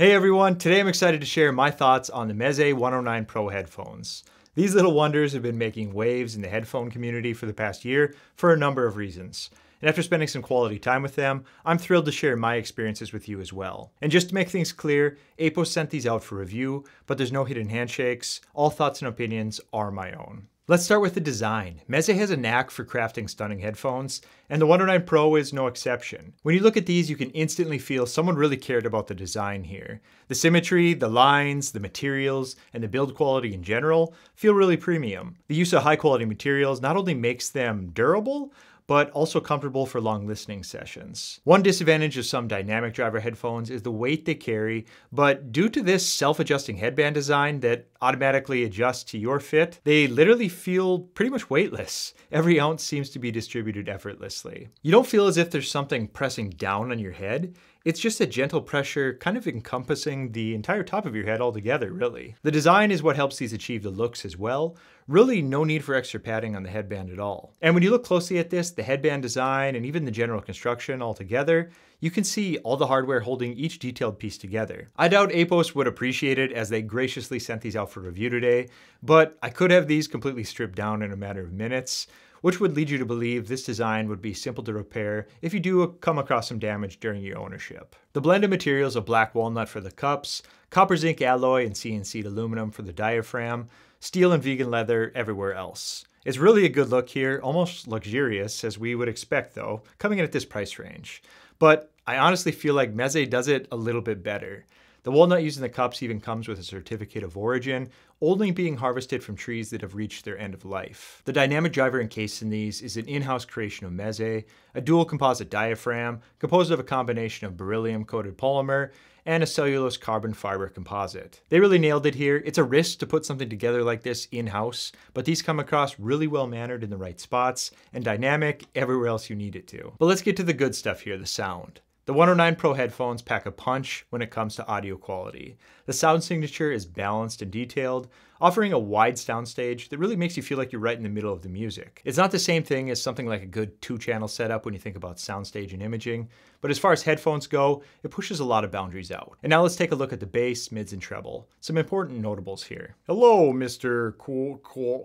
Hey everyone, today I'm excited to share my thoughts on the Meze 109 Pro headphones. These little wonders have been making waves in the headphone community for the past year for a number of reasons. And after spending some quality time with them, I'm thrilled to share my experiences with you as well. And just to make things clear, APOS sent these out for review, but there's no hidden handshakes. All thoughts and opinions are my own. Let's start with the design. Meze has a knack for crafting stunning headphones, and the 109 Pro is no exception. When you look at these, you can instantly feel someone really cared about the design here. The symmetry, the lines, the materials, and the build quality in general feel really premium. The use of high quality materials not only makes them durable, but also comfortable for long listening sessions. One disadvantage of some dynamic driver headphones is the weight they carry, but due to this self-adjusting headband design that automatically adjusts to your fit, they literally feel pretty much weightless. Every ounce seems to be distributed effortlessly. You don't feel as if there's something pressing down on your head. It's just a gentle pressure kind of encompassing the entire top of your head altogether, really. The design is what helps these achieve the looks as well. Really no need for extra padding on the headband at all. And when you look closely at this, the headband design and even the general construction altogether, you can see all the hardware holding each detailed piece together. I doubt Apos would appreciate it as they graciously sent these out for review today, but I could have these completely stripped down in a matter of minutes which would lead you to believe this design would be simple to repair if you do come across some damage during your ownership. The blend of materials of black walnut for the cups, copper zinc alloy and CNC aluminum for the diaphragm, steel and vegan leather everywhere else. It's really a good look here, almost luxurious as we would expect though, coming in at this price range. But I honestly feel like Meze does it a little bit better. The walnut used in the cups even comes with a certificate of origin, only being harvested from trees that have reached their end of life. The dynamic driver encased in these is an in-house creation of Meze, a dual composite diaphragm composed of a combination of beryllium-coated polymer and a cellulose carbon fiber composite. They really nailed it here. It's a risk to put something together like this in-house, but these come across really well mannered in the right spots and dynamic everywhere else you need it to. But let's get to the good stuff here, the sound. The 109 Pro headphones pack a punch when it comes to audio quality. The sound signature is balanced and detailed, offering a wide soundstage that really makes you feel like you're right in the middle of the music. It's not the same thing as something like a good two-channel setup when you think about soundstage and imaging, but as far as headphones go, it pushes a lot of boundaries out. And now let's take a look at the bass, mids, and treble. Some important notables here. Hello, Mr.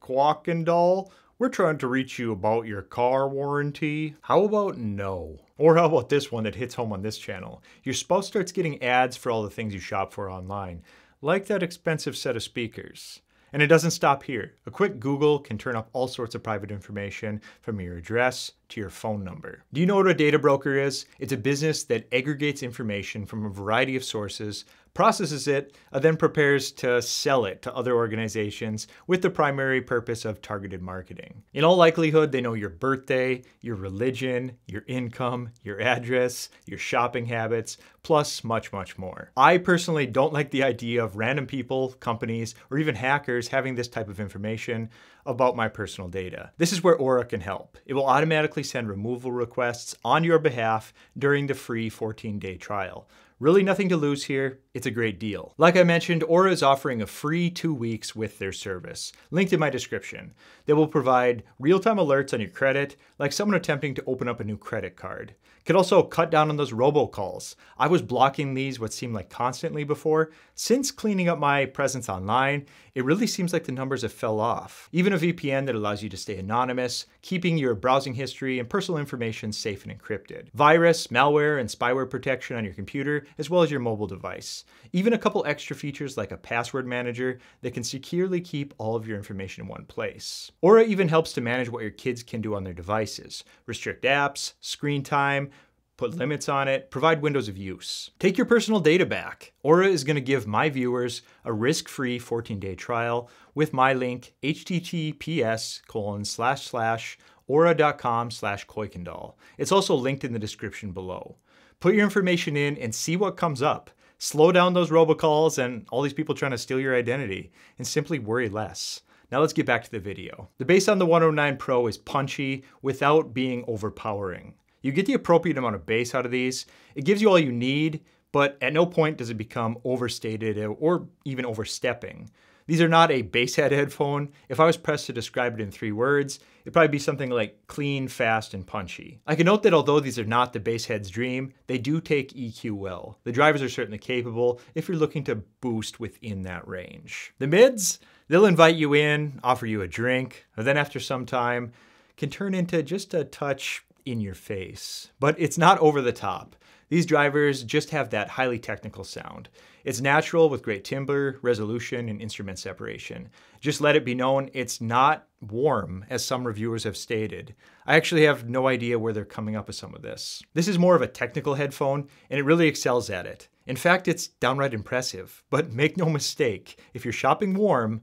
Quackendall. We're trying to reach you about your car warranty. How about no? Or how about this one that hits home on this channel? Your spouse starts getting ads for all the things you shop for online, like that expensive set of speakers. And it doesn't stop here. A quick Google can turn up all sorts of private information from your address to your phone number. Do you know what a data broker is? It's a business that aggregates information from a variety of sources, processes it, and then prepares to sell it to other organizations with the primary purpose of targeted marketing. In all likelihood, they know your birthday, your religion, your income, your address, your shopping habits, plus much, much more. I personally don't like the idea of random people, companies, or even hackers having this type of information about my personal data. This is where Aura can help. It will automatically send removal requests on your behalf during the free 14-day trial. Really nothing to lose here. It's a great deal. Like I mentioned, Aura is offering a free two weeks with their service, linked in my description. They will provide real-time alerts on your credit, like someone attempting to open up a new credit card. Could also cut down on those robocalls. I was blocking these what seemed like constantly before. Since cleaning up my presence online, it really seems like the numbers have fell off. Even a VPN that allows you to stay anonymous, keeping your browsing history and personal information safe and encrypted. Virus, malware, and spyware protection on your computer, as well as your mobile device. Even a couple extra features like a password manager that can securely keep all of your information in one place. Aura even helps to manage what your kids can do on their devices, restrict apps, screen time, put limits on it, provide windows of use. Take your personal data back. Aura is going to give my viewers a risk-free 14-day trial with my link https colon slash slash aura.com slash coykendall. It's also linked in the description below. Put your information in and see what comes up. Slow down those robocalls and all these people trying to steal your identity and simply worry less. Now let's get back to the video. The bass on the 109 Pro is punchy without being overpowering. You get the appropriate amount of bass out of these. It gives you all you need, but at no point does it become overstated or even overstepping. These are not a basshead headphone. If I was pressed to describe it in three words, it'd probably be something like clean, fast, and punchy. I can note that although these are not the basshead's dream, they do take EQ well. The drivers are certainly capable if you're looking to boost within that range. The mids, they'll invite you in, offer you a drink, and then after some time, can turn into just a touch in your face. But it's not over the top. These drivers just have that highly technical sound. It's natural with great timbre, resolution, and instrument separation. Just let it be known it's not warm, as some reviewers have stated. I actually have no idea where they're coming up with some of this. This is more of a technical headphone, and it really excels at it. In fact, it's downright impressive. But make no mistake, if you're shopping warm,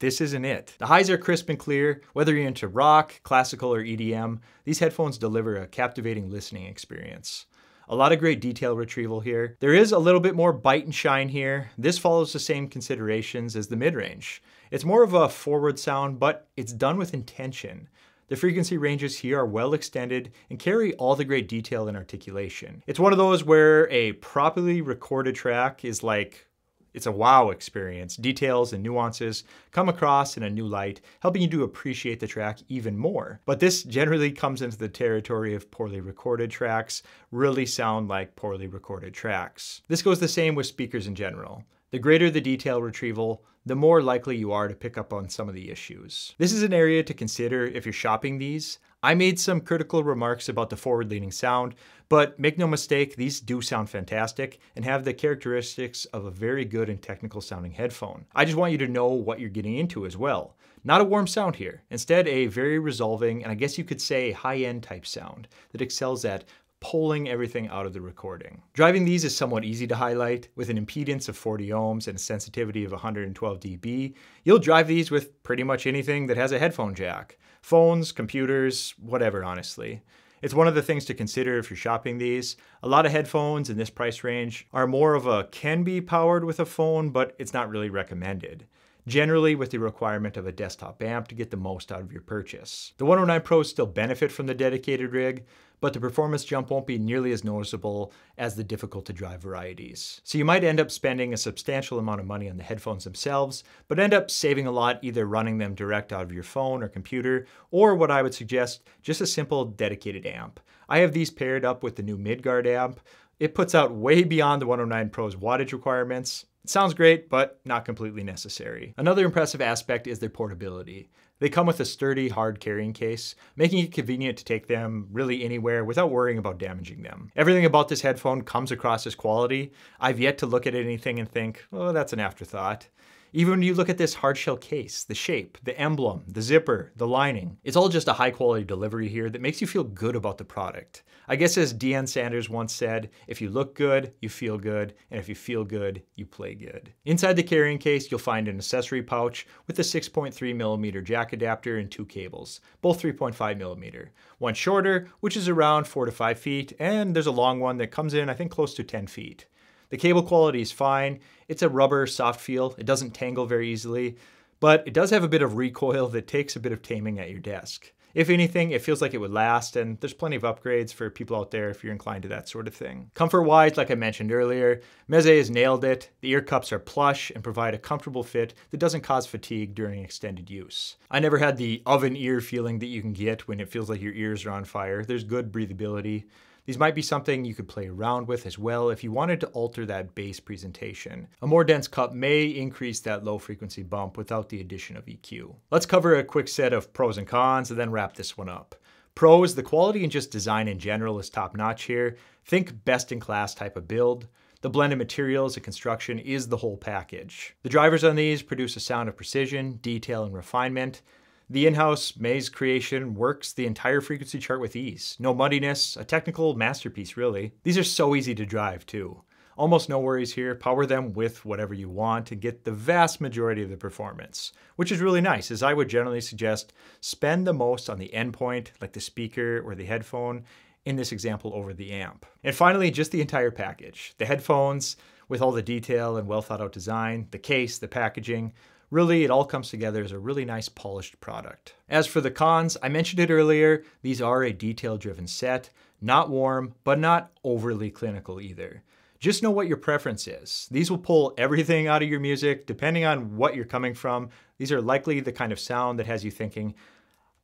this isn't it. The highs are crisp and clear. Whether you're into rock, classical, or EDM, these headphones deliver a captivating listening experience. A lot of great detail retrieval here. There is a little bit more bite and shine here. This follows the same considerations as the mid-range. It's more of a forward sound, but it's done with intention. The frequency ranges here are well extended and carry all the great detail and articulation. It's one of those where a properly recorded track is like it's a wow experience. Details and nuances come across in a new light, helping you to appreciate the track even more. But this generally comes into the territory of poorly recorded tracks, really sound like poorly recorded tracks. This goes the same with speakers in general. The greater the detail retrieval, the more likely you are to pick up on some of the issues. This is an area to consider if you're shopping these. I made some critical remarks about the forward-leaning sound, but make no mistake, these do sound fantastic and have the characteristics of a very good and technical sounding headphone. I just want you to know what you're getting into as well. Not a warm sound here, instead a very resolving and I guess you could say high-end type sound that excels at pulling everything out of the recording. Driving these is somewhat easy to highlight. With an impedance of 40 ohms and a sensitivity of 112 dB, you'll drive these with pretty much anything that has a headphone jack. Phones, computers, whatever, honestly. It's one of the things to consider if you're shopping these. A lot of headphones in this price range are more of a can be powered with a phone, but it's not really recommended generally with the requirement of a desktop amp to get the most out of your purchase. The 109 Pros still benefit from the dedicated rig, but the performance jump won't be nearly as noticeable as the difficult to drive varieties. So you might end up spending a substantial amount of money on the headphones themselves, but end up saving a lot either running them direct out of your phone or computer, or what I would suggest, just a simple dedicated amp. I have these paired up with the new Midgard amp. It puts out way beyond the 109 Pro's wattage requirements, it sounds great, but not completely necessary. Another impressive aspect is their portability. They come with a sturdy, hard carrying case, making it convenient to take them really anywhere without worrying about damaging them. Everything about this headphone comes across as quality. I've yet to look at anything and think, oh, that's an afterthought. Even when you look at this hardshell case, the shape, the emblem, the zipper, the lining, it's all just a high quality delivery here that makes you feel good about the product. I guess as Deion Sanders once said, if you look good, you feel good, and if you feel good, you play good. Inside the carrying case, you'll find an accessory pouch with a 6.3 millimeter jack adapter and two cables, both 3.5 millimeter. One shorter, which is around four to five feet, and there's a long one that comes in, I think, close to 10 feet. The cable quality is fine. It's a rubber soft feel. It doesn't tangle very easily, but it does have a bit of recoil that takes a bit of taming at your desk. If anything, it feels like it would last, and there's plenty of upgrades for people out there if you're inclined to that sort of thing. Comfort-wise, like I mentioned earlier, Meze has nailed it. The ear cups are plush and provide a comfortable fit that doesn't cause fatigue during extended use. I never had the oven ear feeling that you can get when it feels like your ears are on fire. There's good breathability. These might be something you could play around with as well if you wanted to alter that bass presentation. A more dense cup may increase that low frequency bump without the addition of EQ. Let's cover a quick set of pros and cons and then wrap this one up. Pros, the quality and just design in general is top notch here. Think best in class type of build. The blend of materials and construction is the whole package. The drivers on these produce a sound of precision, detail, and refinement. The in-house Meze creation works the entire frequency chart with ease. No muddiness, a technical masterpiece really. These are so easy to drive too. Almost no worries here, power them with whatever you want and get the vast majority of the performance, which is really nice as I would generally suggest spend the most on the endpoint like the speaker or the headphone, in this example over the amp. And finally, just the entire package. The headphones with all the detail and well thought out design, the case, the packaging, Really, it all comes together as a really nice polished product. As for the cons, I mentioned it earlier, these are a detail driven set, not warm, but not overly clinical either. Just know what your preference is. These will pull everything out of your music depending on what you're coming from. These are likely the kind of sound that has you thinking,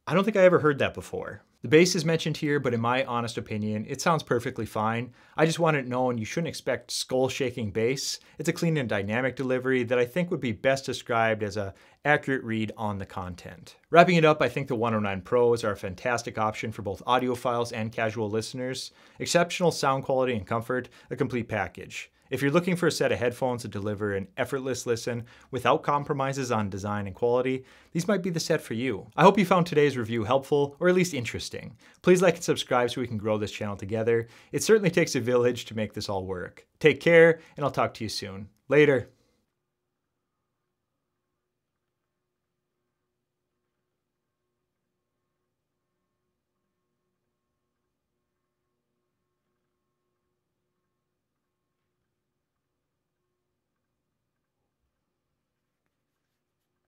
I don't think I ever heard that before. The bass is mentioned here, but in my honest opinion, it sounds perfectly fine. I just want it known you shouldn't expect skull-shaking bass. It's a clean and dynamic delivery that I think would be best described as a accurate read on the content. Wrapping it up, I think the 109 Pros are a fantastic option for both audiophiles and casual listeners. Exceptional sound quality and comfort, a complete package. If you're looking for a set of headphones to deliver an effortless listen without compromises on design and quality, these might be the set for you. I hope you found today's review helpful or at least interesting. Please like and subscribe so we can grow this channel together. It certainly takes a village to make this all work. Take care, and I'll talk to you soon. Later.